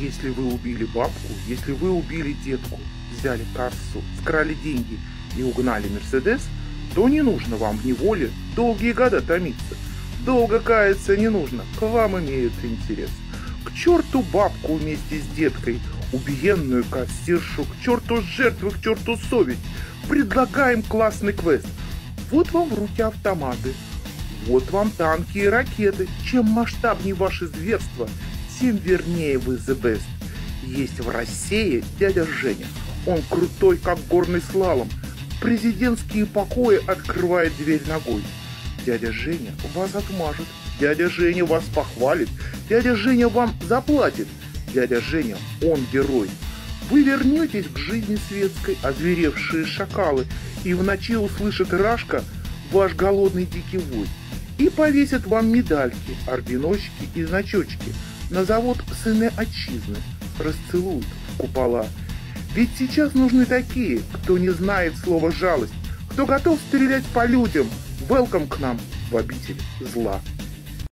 Если вы убили бабку, если вы убили детку, взяли кассу, вкрали деньги и угнали Мерседес, то не нужно вам в неволе долгие года томиться. Долго каяться не нужно, к вам имеют интерес. К черту бабку вместе с деткой, убиенную кассиршу, к черту жертвы, к черту совесть. Предлагаем классный квест. Вот вам в руки автоматы, вот вам танки и ракеты. Чем масштабнее ваши зверства, тем вернее вы the best. Есть в России дядя Женя. Он крутой, как горный слалом. Президентские покои открывает дверь ногой. Дядя Женя вас отмажет. Дядя Женя вас похвалит. Дядя Женя вам заплатит. Дядя Женя, он герой. Вы вернетесь к жизни светской, озверевшие шакалы, и в ночи услышит Рашка ваш голодный дикий вой. И повесят вам медальки, орденочки и значочки. Назовут сыны отчизны, расцелуют в купола. Ведь сейчас нужны такие, кто не знает слова жалость, кто готов стрелять по людям. Велкам к нам в обитель зла.